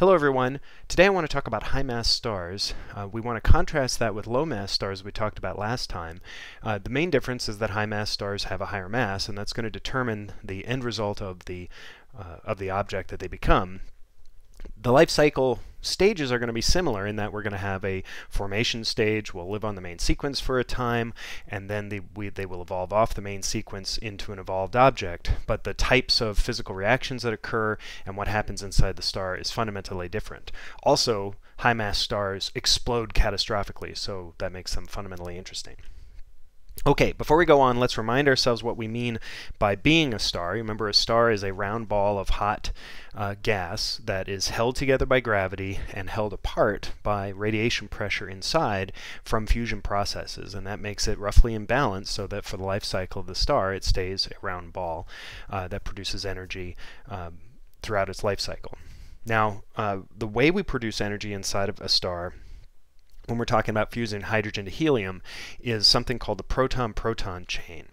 Hello everyone. Today I want to talk about high mass stars. Uh, we want to contrast that with low mass stars we talked about last time. Uh, the main difference is that high mass stars have a higher mass and that's going to determine the end result of the uh, of the object that they become the life cycle stages are going to be similar in that we're going to have a formation stage, we'll live on the main sequence for a time, and then they, we, they will evolve off the main sequence into an evolved object. But the types of physical reactions that occur and what happens inside the star is fundamentally different. Also, high mass stars explode catastrophically, so that makes them fundamentally interesting. Okay, before we go on, let's remind ourselves what we mean by being a star. Remember, a star is a round ball of hot uh, gas that is held together by gravity and held apart by radiation pressure inside from fusion processes. And that makes it roughly in balance so that for the life cycle of the star, it stays a round ball uh, that produces energy um, throughout its life cycle. Now, uh, the way we produce energy inside of a star when we're talking about fusing hydrogen to helium is something called the proton-proton chain.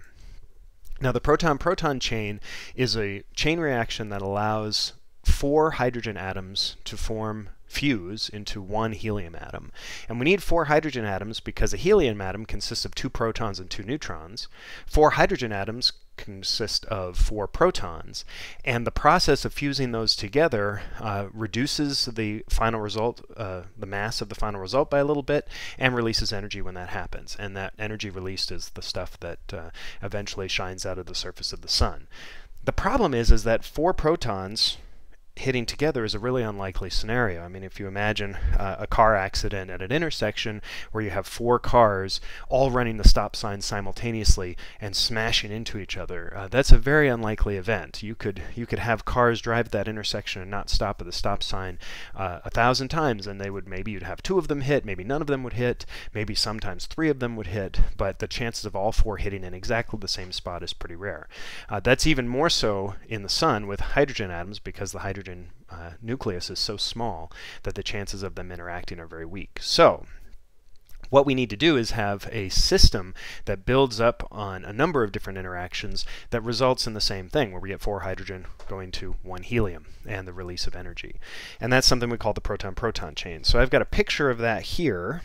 Now the proton-proton chain is a chain reaction that allows four hydrogen atoms to form fuse into one helium atom. And we need four hydrogen atoms because a helium atom consists of two protons and two neutrons. Four hydrogen atoms consist of four protons. And the process of fusing those together uh, reduces the final result, uh, the mass of the final result by a little bit, and releases energy when that happens. And that energy released is the stuff that uh, eventually shines out of the surface of the sun. The problem is, is that four protons hitting together is a really unlikely scenario. I mean, if you imagine uh, a car accident at an intersection where you have four cars all running the stop sign simultaneously and smashing into each other, uh, that's a very unlikely event. You could you could have cars drive that intersection and not stop at the stop sign uh, a thousand times, and they would maybe you'd have two of them hit, maybe none of them would hit, maybe sometimes three of them would hit, but the chances of all four hitting in exactly the same spot is pretty rare. Uh, that's even more so in the sun with hydrogen atoms because the hydrogen hydrogen uh, nucleus is so small that the chances of them interacting are very weak. So what we need to do is have a system that builds up on a number of different interactions that results in the same thing, where we get four hydrogen going to one helium and the release of energy. And that's something we call the proton-proton chain. So I've got a picture of that here.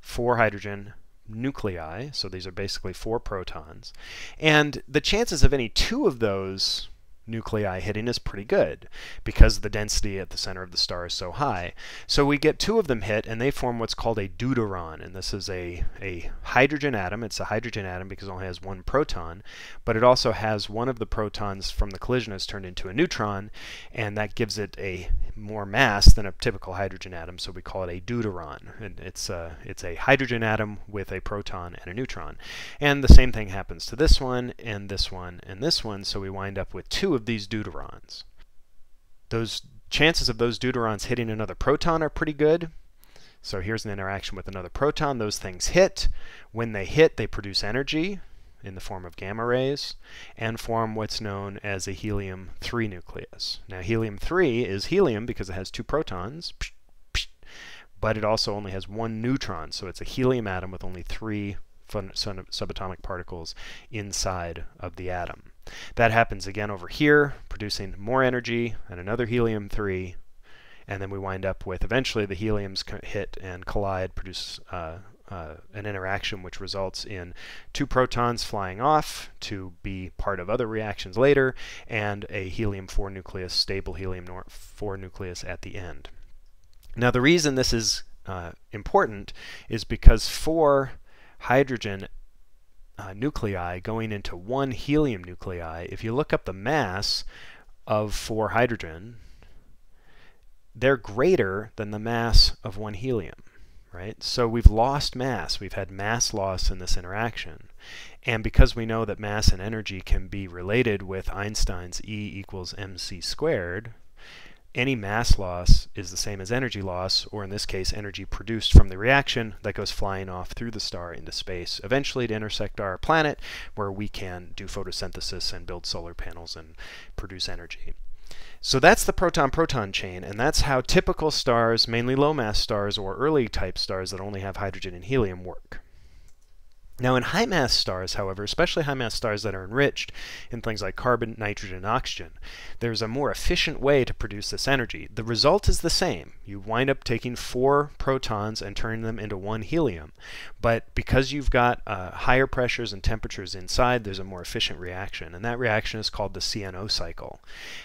Four hydrogen, nuclei, so these are basically four protons. And the chances of any two of those nuclei hitting is pretty good because the density at the center of the star is so high. So we get two of them hit and they form what's called a deuteron and this is a, a hydrogen atom. It's a hydrogen atom because it only has one proton but it also has one of the protons from the collision has turned into a neutron and that gives it a more mass than a typical hydrogen atom so we call it a deuteron and it's a, it's a hydrogen atom with a proton and a neutron. And the same thing happens to this one and this one and this one so we wind up with two of these deuterons. Those chances of those deuterons hitting another proton are pretty good. So here's an interaction with another proton. Those things hit. When they hit, they produce energy in the form of gamma rays and form what's known as a helium-3 nucleus. Now helium-3 is helium because it has two protons, but it also only has one neutron, so it's a helium atom with only three subatomic particles inside of the atom. That happens again over here, producing more energy and another helium-3, and then we wind up with eventually the heliums hit and collide, produce uh, uh, an interaction which results in two protons flying off to be part of other reactions later, and a helium-4 nucleus, stable helium-4 nucleus at the end. Now the reason this is uh, important is because four hydrogen uh, nuclei going into one helium nuclei, if you look up the mass of four hydrogen, they're greater than the mass of one helium, right? So we've lost mass. We've had mass loss in this interaction. And because we know that mass and energy can be related with Einstein's E equals mc squared, any mass loss is the same as energy loss, or in this case, energy produced from the reaction that goes flying off through the star into space, eventually to intersect our planet, where we can do photosynthesis and build solar panels and produce energy. So that's the proton-proton chain, and that's how typical stars, mainly low-mass stars or early type stars that only have hydrogen and helium work. Now, in high mass stars, however, especially high mass stars that are enriched in things like carbon, nitrogen, and oxygen, there's a more efficient way to produce this energy. The result is the same. You wind up taking four protons and turning them into one helium. But because you've got uh, higher pressures and temperatures inside, there's a more efficient reaction. And that reaction is called the CNO cycle.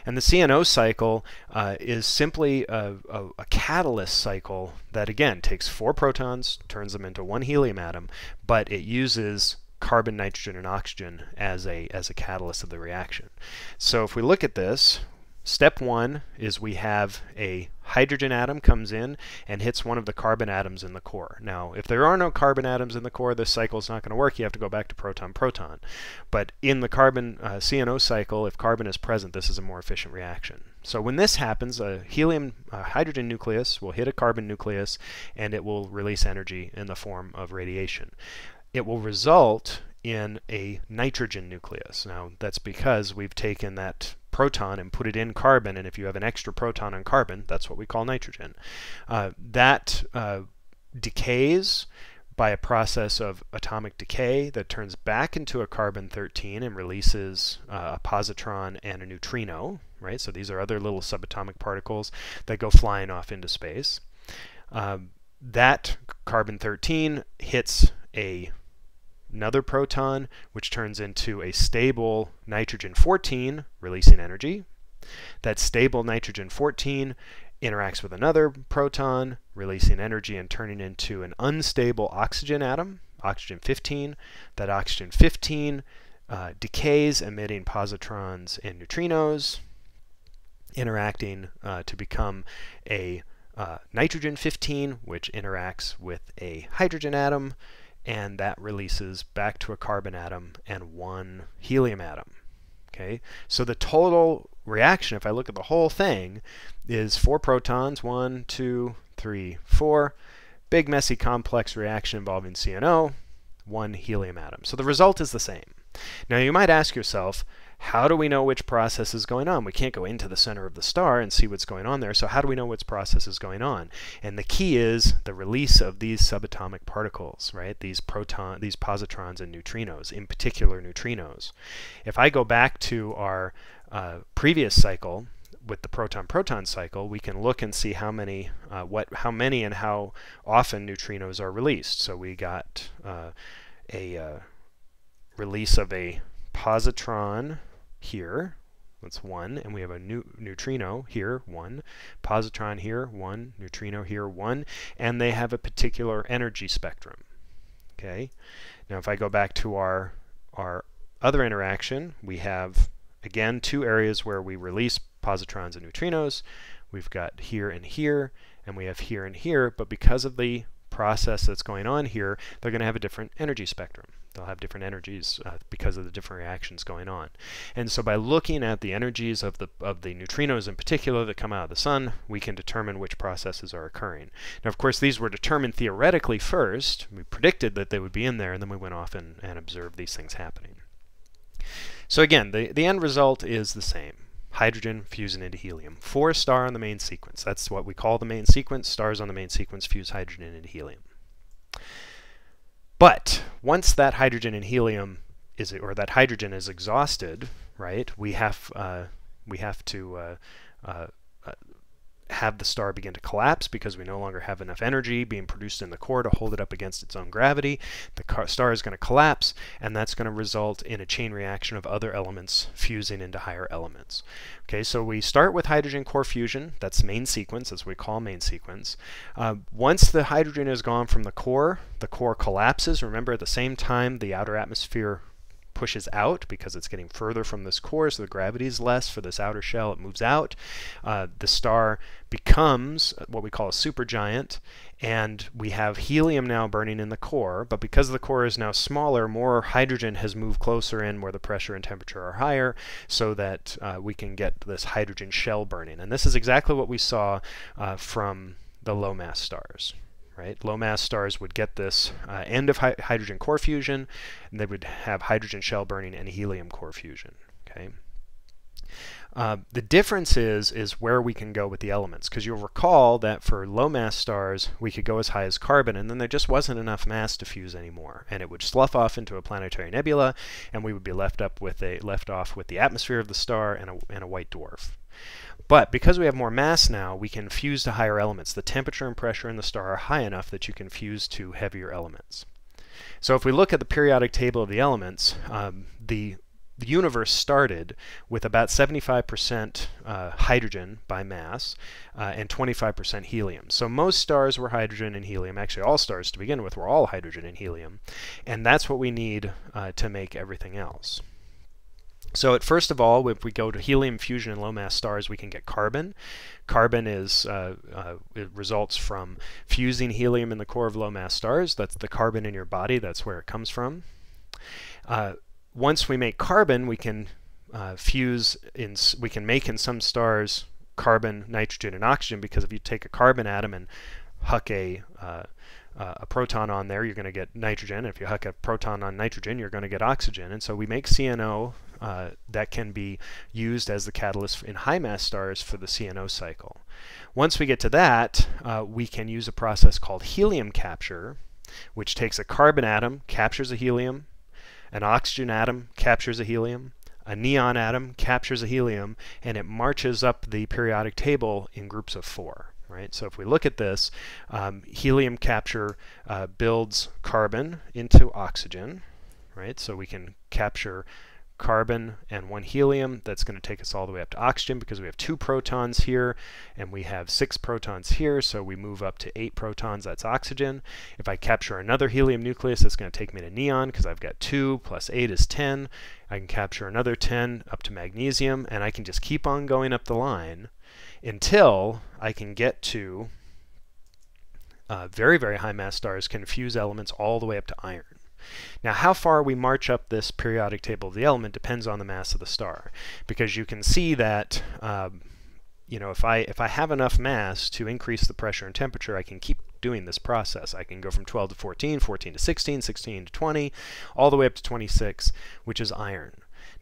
And the CNO cycle uh, is simply a, a, a catalyst cycle that, again, takes four protons, turns them into one helium atom, but it uses carbon, nitrogen, and oxygen as a, as a catalyst of the reaction. So if we look at this, step one is we have a hydrogen atom comes in and hits one of the carbon atoms in the core. Now, if there are no carbon atoms in the core, this cycle is not going to work. You have to go back to proton-proton. But in the carbon uh, CNO cycle, if carbon is present, this is a more efficient reaction. So when this happens, a helium a hydrogen nucleus will hit a carbon nucleus and it will release energy in the form of radiation it will result in a nitrogen nucleus. Now, that's because we've taken that proton and put it in carbon, and if you have an extra proton on carbon, that's what we call nitrogen. Uh, that uh, decays by a process of atomic decay that turns back into a carbon-13 and releases uh, a positron and a neutrino, right? So these are other little subatomic particles that go flying off into space. Um, that carbon-13 hits a another proton, which turns into a stable nitrogen-14, releasing energy. That stable nitrogen-14 interacts with another proton, releasing energy and turning into an unstable oxygen atom, oxygen-15. That oxygen-15 uh, decays, emitting positrons and neutrinos, interacting uh, to become a uh, nitrogen-15, which interacts with a hydrogen atom, and that releases back to a carbon atom and one helium atom. Okay, so the total reaction, if I look at the whole thing, is four protons, one, two, three, four, big messy complex reaction involving CNO, one helium atom. So the result is the same. Now you might ask yourself, how do we know which process is going on? We can't go into the center of the star and see what's going on there, so how do we know which process is going on? And the key is the release of these subatomic particles, right? These proton, these positrons and neutrinos, in particular neutrinos. If I go back to our uh, previous cycle, with the proton-proton cycle, we can look and see how many, uh, what, how many and how often neutrinos are released. So we got uh, a uh, release of a positron here, that's one, and we have a new neutrino here, one, positron here, one, neutrino here, one, and they have a particular energy spectrum. Okay. Now if I go back to our our other interaction, we have again two areas where we release positrons and neutrinos. We've got here and here, and we have here and here, but because of the process that's going on here, they're going to have a different energy spectrum. They'll have different energies uh, because of the different reactions going on. And so by looking at the energies of the, of the neutrinos in particular that come out of the sun, we can determine which processes are occurring. Now, of course, these were determined theoretically first. We predicted that they would be in there, and then we went off and, and observed these things happening. So again, the, the end result is the same. Hydrogen fusing into helium. Four star on the main sequence. That's what we call the main sequence. Stars on the main sequence fuse hydrogen into helium. But once that hydrogen and helium is, or that hydrogen is exhausted, right? We have uh, we have to uh, uh, have the star begin to collapse because we no longer have enough energy being produced in the core to hold it up against its own gravity. The star is going to collapse, and that's going to result in a chain reaction of other elements fusing into higher elements. Okay, so we start with hydrogen core fusion. That's main sequence, as we call main sequence. Uh, once the hydrogen is gone from the core, the core collapses. Remember, at the same time, the outer atmosphere pushes out because it's getting further from this core, so the gravity is less for this outer shell. It moves out. Uh, the star becomes what we call a supergiant, and we have helium now burning in the core, but because the core is now smaller, more hydrogen has moved closer in where the pressure and temperature are higher, so that uh, we can get this hydrogen shell burning. And this is exactly what we saw uh, from the low mass stars right? Low mass stars would get this uh, end of hi hydrogen core fusion, and they would have hydrogen shell burning and helium core fusion, okay? Uh, the difference is is where we can go with the elements, because you'll recall that for low mass stars we could go as high as carbon, and then there just wasn't enough mass to fuse anymore, and it would slough off into a planetary nebula, and we would be left up with a left off with the atmosphere of the star and a, and a white dwarf. But because we have more mass now, we can fuse to higher elements. The temperature and pressure in the star are high enough that you can fuse to heavier elements. So if we look at the periodic table of the elements, um, the the universe started with about 75% uh, hydrogen by mass uh, and 25% helium. So most stars were hydrogen and helium. Actually, all stars to begin with were all hydrogen and helium. And that's what we need uh, to make everything else. So at first of all, if we go to helium fusion in low mass stars, we can get carbon. Carbon is uh, uh, it results from fusing helium in the core of low mass stars. That's the carbon in your body. That's where it comes from. Uh, once we make carbon, we can uh, fuse in, we can make in some stars carbon, nitrogen, and oxygen because if you take a carbon atom and huck a uh, uh, a proton on there, you're going to get nitrogen. If you huck a proton on nitrogen, you're going to get oxygen. And so we make CNO uh, that can be used as the catalyst in high mass stars for the CNO cycle. Once we get to that, uh, we can use a process called helium capture, which takes a carbon atom, captures a helium, an oxygen atom captures a helium, a neon atom captures a helium, and it marches up the periodic table in groups of four. Right? So if we look at this, um, helium capture uh, builds carbon into oxygen. Right? So we can capture carbon and one helium. That's going to take us all the way up to oxygen because we have two protons here and we have six protons here, so we move up to eight protons, that's oxygen. If I capture another helium nucleus, that's going to take me to neon because I've got two plus eight is 10. I can capture another 10 up to magnesium, and I can just keep on going up the line until I can get to uh, very, very high mass stars can fuse elements all the way up to iron. Now how far we march up this periodic table of the element depends on the mass of the star because you can see that um, you know if I if I have enough mass to increase the pressure and temperature I can keep doing this process. I can go from 12 to 14, 14 to 16, 16 to 20, all the way up to 26, which is iron.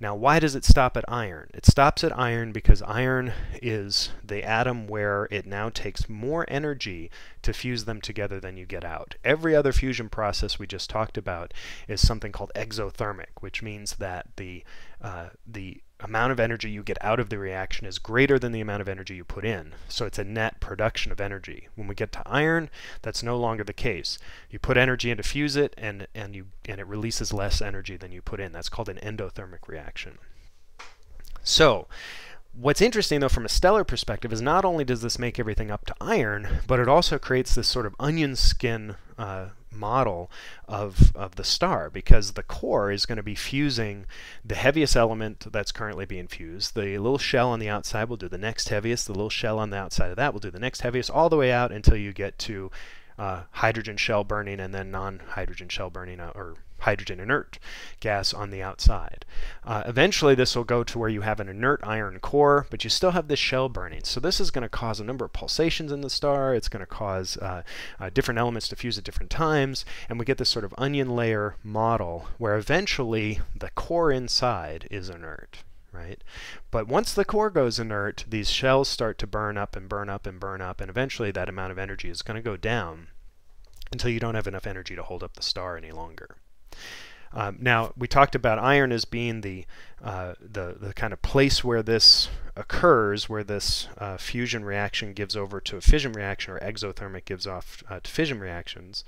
Now, why does it stop at iron? It stops at iron because iron is the atom where it now takes more energy to fuse them together than you get out. Every other fusion process we just talked about is something called exothermic, which means that the, uh, the amount of energy you get out of the reaction is greater than the amount of energy you put in. So it's a net production of energy. When we get to iron, that's no longer the case. You put energy in to fuse it and, and, you, and it releases less energy than you put in. That's called an endothermic reaction. So what's interesting though from a stellar perspective is not only does this make everything up to iron, but it also creates this sort of onion skin uh, model of, of the star because the core is going to be fusing the heaviest element that's currently being fused. The little shell on the outside will do the next heaviest. The little shell on the outside of that will do the next heaviest all the way out until you get to uh, hydrogen shell burning and then non-hydrogen shell burning uh, or hydrogen inert gas on the outside. Uh, eventually this will go to where you have an inert iron core, but you still have this shell burning. So this is going to cause a number of pulsations in the star. It's going to cause uh, uh, different elements to fuse at different times, and we get this sort of onion layer model where eventually the core inside is inert. Right? But once the core goes inert, these shells start to burn up and burn up and burn up, and eventually that amount of energy is going to go down until you don't have enough energy to hold up the star any longer. Um, now, we talked about iron as being the, uh, the, the kind of place where this occurs, where this uh, fusion reaction gives over to a fission reaction, or exothermic gives off uh, to fission reactions.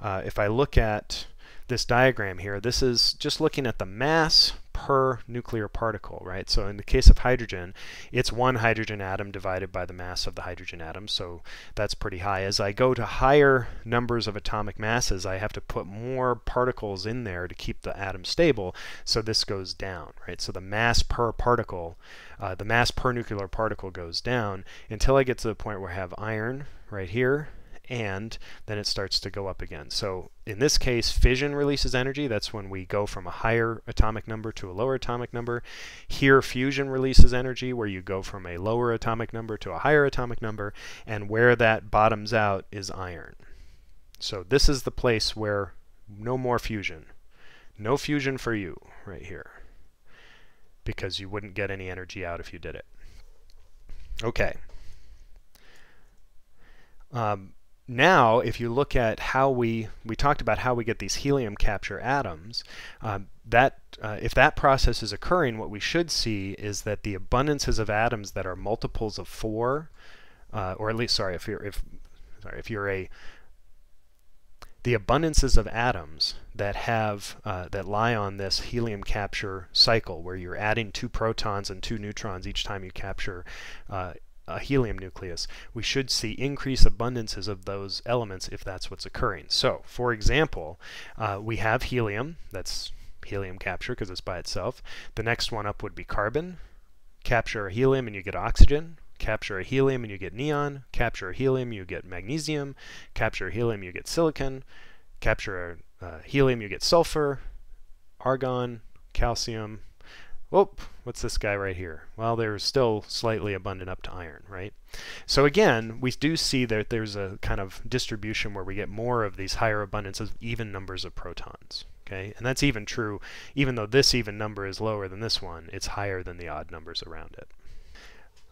Uh, if I look at this diagram here, this is just looking at the mass per nuclear particle, right? So in the case of hydrogen, it's one hydrogen atom divided by the mass of the hydrogen atom, so that's pretty high. As I go to higher numbers of atomic masses, I have to put more particles in there to keep the atom stable, so this goes down, right? So the mass per particle, uh, the mass per nuclear particle goes down until I get to the point where I have iron right here, and then it starts to go up again. So in this case, fission releases energy. That's when we go from a higher atomic number to a lower atomic number. Here, fusion releases energy, where you go from a lower atomic number to a higher atomic number. And where that bottoms out is iron. So this is the place where no more fusion. No fusion for you right here. because you wouldn't get any energy out if you did it. Okay. Um, now, if you look at how we, we talked about how we get these helium capture atoms, um, that uh, if that process is occurring, what we should see is that the abundances of atoms that are multiples of four, uh, or at least, sorry, if you're, if, sorry, if you're a, the abundances of atoms that have, uh, that lie on this helium capture cycle, where you're adding two protons and two neutrons each time you capture uh, a helium nucleus, we should see increased abundances of those elements if that's what's occurring. So, for example, uh, we have helium, that's helium capture because it's by itself. The next one up would be carbon. Capture a helium and you get oxygen. Capture a helium and you get neon. Capture a helium, you get magnesium. Capture a helium, you get silicon. Capture a uh, helium, you get sulfur, argon, calcium, Oh, what's this guy right here? Well, they're still slightly abundant up to iron, right? So again, we do see that there's a kind of distribution where we get more of these higher abundances of even numbers of protons. Okay, and that's even true, even though this even number is lower than this one, it's higher than the odd numbers around it.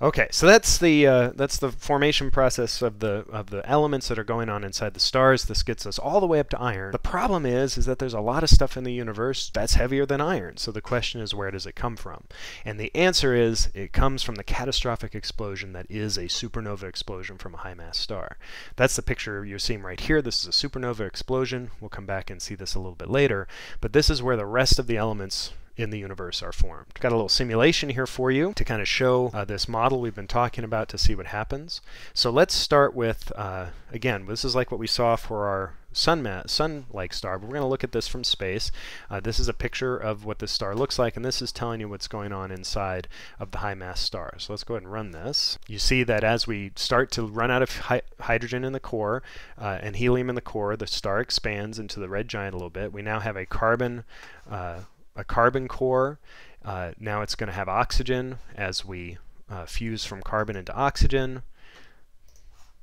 Okay, so that's the uh, that's the formation process of the of the elements that are going on inside the stars. This gets us all the way up to iron. The problem is is that there's a lot of stuff in the universe that's heavier than iron. So the question is where does it come from? And the answer is it comes from the catastrophic explosion that is a supernova explosion from a high mass star. That's the picture you're seeing right here. This is a supernova explosion. We'll come back and see this a little bit later. But this is where the rest of the elements in the universe are formed. Got a little simulation here for you to kind of show uh, this model we've been talking about to see what happens. So let's start with, uh, again, this is like what we saw for our sun-like sun star, but we're going to look at this from space. Uh, this is a picture of what this star looks like, and this is telling you what's going on inside of the high-mass star. So let's go ahead and run this. You see that as we start to run out of hydrogen in the core uh, and helium in the core, the star expands into the red giant a little bit. We now have a carbon uh, a carbon core. Uh, now it's going to have oxygen as we uh, fuse from carbon into oxygen.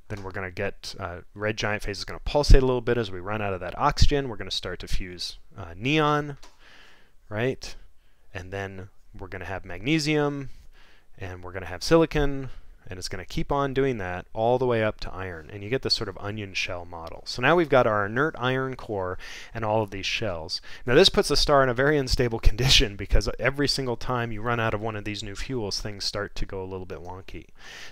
Then we're going to get uh, red giant phase is going to pulsate a little bit as we run out of that oxygen. We're going to start to fuse uh, neon, right? And then we're going to have magnesium, and we're going to have silicon, and it's going to keep on doing that all the way up to iron. And you get this sort of onion shell model. So now we've got our inert iron core and all of these shells. Now this puts the star in a very unstable condition because every single time you run out of one of these new fuels, things start to go a little bit wonky.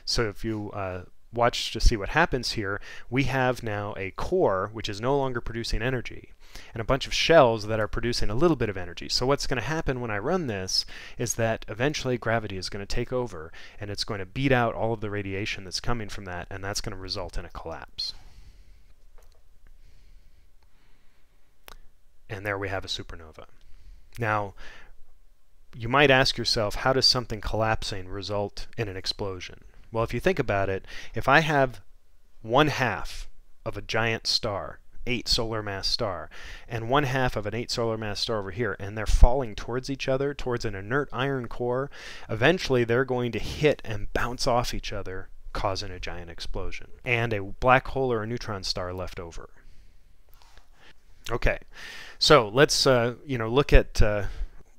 So if you uh, watch to see what happens here, we have now a core which is no longer producing energy and a bunch of shells that are producing a little bit of energy. So what's going to happen when I run this is that eventually gravity is going to take over and it's going to beat out all of the radiation that's coming from that and that's going to result in a collapse. And there we have a supernova. Now, you might ask yourself, how does something collapsing result in an explosion? Well, if you think about it, if I have one half of a giant star 8 solar mass star and one half of an 8 solar mass star over here and they're falling towards each other towards an inert iron core. Eventually they're going to hit and bounce off each other causing a giant explosion and a black hole or a neutron star left over. Okay so let's uh, you know look at uh,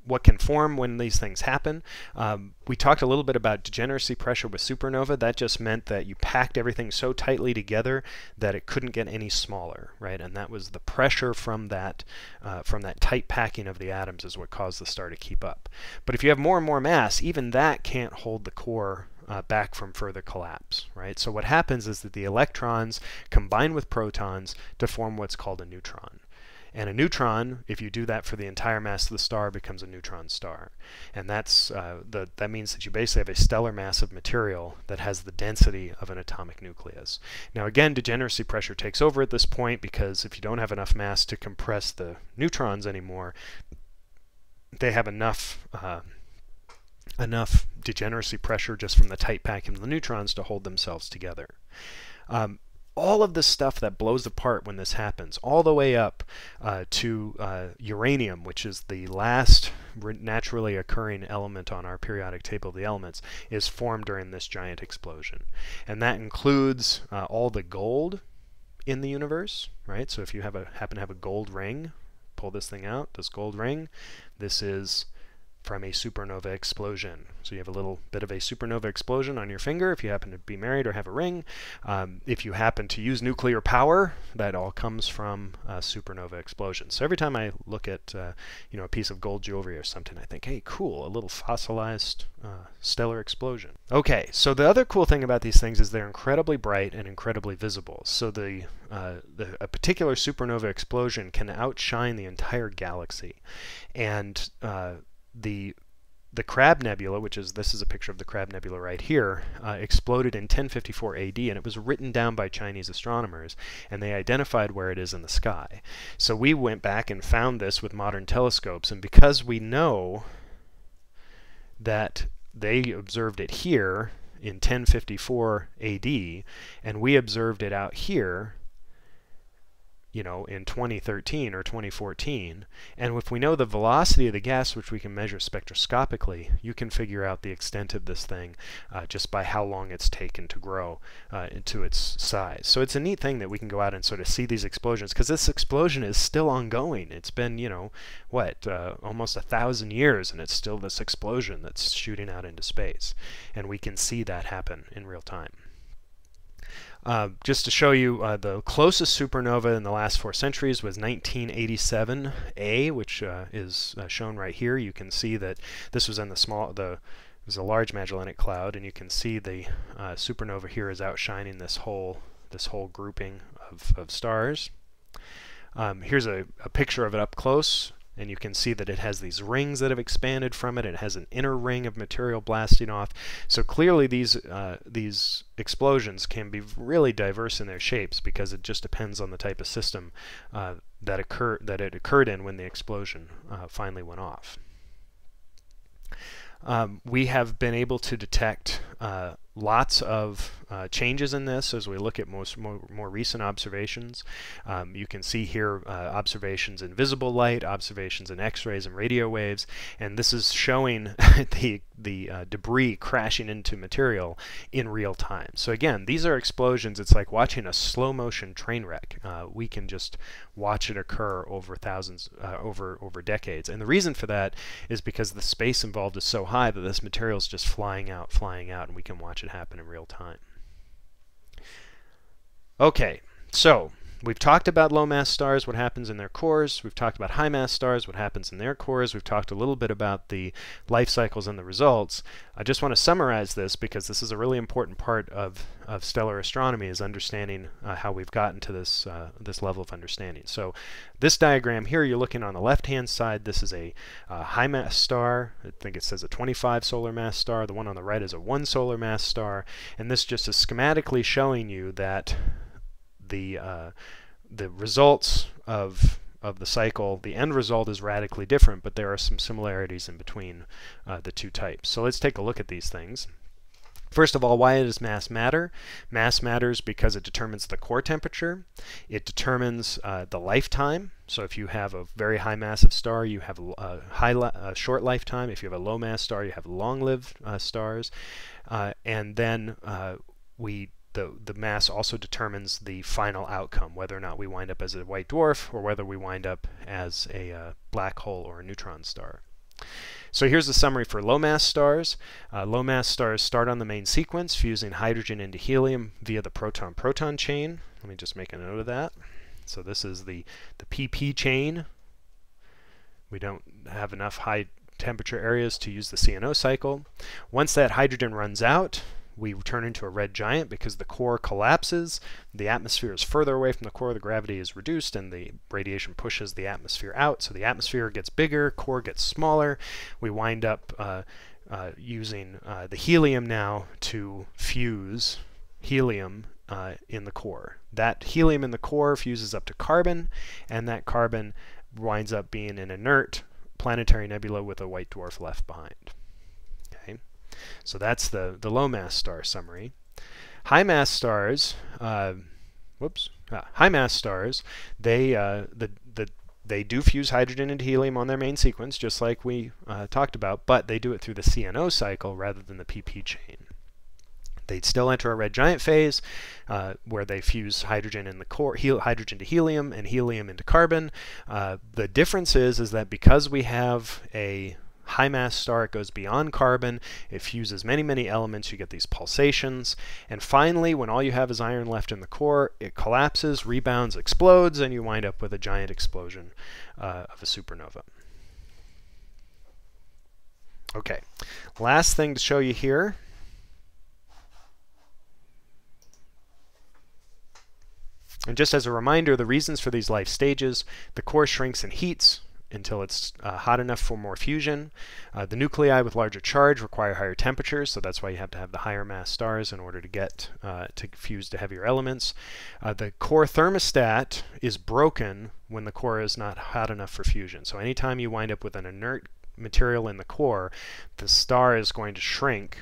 what can form when these things happen. Um, we talked a little bit about degeneracy pressure with supernova. That just meant that you packed everything so tightly together that it couldn't get any smaller, right? And that was the pressure from that uh, from that tight packing of the atoms is what caused the star to keep up. But if you have more and more mass, even that can't hold the core uh, back from further collapse, right? So what happens is that the electrons combine with protons to form what's called a neutron. And a neutron, if you do that for the entire mass of the star, becomes a neutron star. And that's uh, the, that means that you basically have a stellar mass of material that has the density of an atomic nucleus. Now again, degeneracy pressure takes over at this point because if you don't have enough mass to compress the neutrons anymore, they have enough uh, enough degeneracy pressure just from the tight packing of the neutrons to hold themselves together. Um, all of the stuff that blows apart when this happens, all the way up uh, to uh, uranium, which is the last naturally occurring element on our periodic table of the elements, is formed during this giant explosion. And that includes uh, all the gold in the universe, right? So if you have a happen to have a gold ring, pull this thing out, this gold ring, this is from a supernova explosion. So you have a little bit of a supernova explosion on your finger if you happen to be married or have a ring. Um, if you happen to use nuclear power, that all comes from a supernova explosion. So every time I look at uh, you know a piece of gold jewelry or something, I think, hey, cool, a little fossilized uh, stellar explosion. Okay, so the other cool thing about these things is they're incredibly bright and incredibly visible. So the, uh, the a particular supernova explosion can outshine the entire galaxy, and uh, the the Crab Nebula, which is this is a picture of the Crab Nebula right here, uh, exploded in 1054 AD, and it was written down by Chinese astronomers, and they identified where it is in the sky. So we went back and found this with modern telescopes, and because we know that they observed it here in 1054 AD, and we observed it out here you know, in 2013 or 2014. And if we know the velocity of the gas, which we can measure spectroscopically, you can figure out the extent of this thing uh, just by how long it's taken to grow uh, into its size. So it's a neat thing that we can go out and sort of see these explosions because this explosion is still ongoing. It's been, you know, what, uh, almost a thousand years, and it's still this explosion that's shooting out into space. And we can see that happen in real time. Uh, just to show you, uh, the closest supernova in the last four centuries was 1987A, which uh, is uh, shown right here. You can see that this was in the small, the it was a large Magellanic Cloud, and you can see the uh, supernova here is outshining this whole this whole grouping of, of stars. Um, here's a, a picture of it up close and you can see that it has these rings that have expanded from it. It has an inner ring of material blasting off. So clearly these, uh, these explosions can be really diverse in their shapes because it just depends on the type of system uh, that, occur that it occurred in when the explosion uh, finally went off. Um, we have been able to detect uh, lots of uh, changes in this as we look at most more, more recent observations. Um, you can see here uh, observations in visible light, observations in X-rays and radio waves, and this is showing the the uh, debris crashing into material in real time. So again, these are explosions. It's like watching a slow motion train wreck. Uh, we can just watch it occur over thousands, uh, over over decades. And the reason for that is because the space involved is so high that this material is just flying out, flying out, and we can watch it happen in real time. Okay, so we've talked about low mass stars, what happens in their cores. We've talked about high mass stars, what happens in their cores. We've talked a little bit about the life cycles and the results. I just want to summarize this because this is a really important part of, of stellar astronomy is understanding uh, how we've gotten to this, uh, this level of understanding. So this diagram here, you're looking on the left-hand side. This is a uh, high mass star. I think it says a 25 solar mass star. The one on the right is a 1 solar mass star. And this just is schematically showing you that the uh, the results of of the cycle, the end result is radically different, but there are some similarities in between uh, the two types. So let's take a look at these things. First of all, why does mass matter? Mass matters because it determines the core temperature. It determines uh, the lifetime. So if you have a very high massive star, you have a, high li a short lifetime. If you have a low mass star, you have long-lived uh, stars. Uh, and then uh, we the, the mass also determines the final outcome, whether or not we wind up as a white dwarf or whether we wind up as a uh, black hole or a neutron star. So here's the summary for low mass stars. Uh, low mass stars start on the main sequence, fusing hydrogen into helium via the proton-proton chain. Let me just make a note of that. So this is the, the PP chain. We don't have enough high temperature areas to use the CNO cycle. Once that hydrogen runs out, we turn into a red giant because the core collapses, the atmosphere is further away from the core, the gravity is reduced, and the radiation pushes the atmosphere out. So the atmosphere gets bigger, core gets smaller. We wind up uh, uh, using uh, the helium now to fuse helium uh, in the core. That helium in the core fuses up to carbon, and that carbon winds up being an inert planetary nebula with a white dwarf left behind. So that's the, the low mass star summary. High mass stars, uh, whoops, uh, high mass stars, they, uh, the, the, they do fuse hydrogen into helium on their main sequence, just like we uh, talked about, but they do it through the CNO cycle rather than the PP chain. They'd still enter a red giant phase uh, where they fuse hydrogen in the core, hydrogen to helium and helium into carbon. Uh, the difference is, is that because we have a high mass star, it goes beyond carbon, it fuses many, many elements, you get these pulsations, and finally, when all you have is iron left in the core, it collapses, rebounds, explodes, and you wind up with a giant explosion uh, of a supernova. Okay, last thing to show you here And just as a reminder, the reasons for these life stages, the core shrinks and heats until it's uh, hot enough for more fusion. Uh, the nuclei with larger charge require higher temperatures, so that's why you have to have the higher mass stars in order to get uh, to fuse to heavier elements. Uh, the core thermostat is broken when the core is not hot enough for fusion. So anytime you wind up with an inert material in the core, the star is going to shrink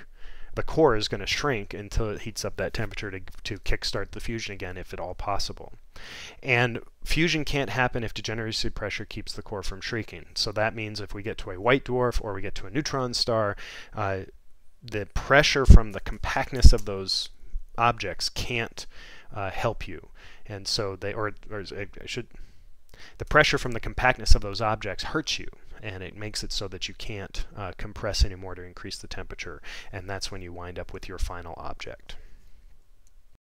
the core is going to shrink until it heats up that temperature to, to kickstart the fusion again, if at all possible. And fusion can't happen if degeneracy pressure keeps the core from shrinking. So that means if we get to a white dwarf or we get to a neutron star, uh, the pressure from the compactness of those objects can't uh, help you. And so they, or, or I should, the pressure from the compactness of those objects hurts you and it makes it so that you can't uh, compress anymore to increase the temperature and that's when you wind up with your final object.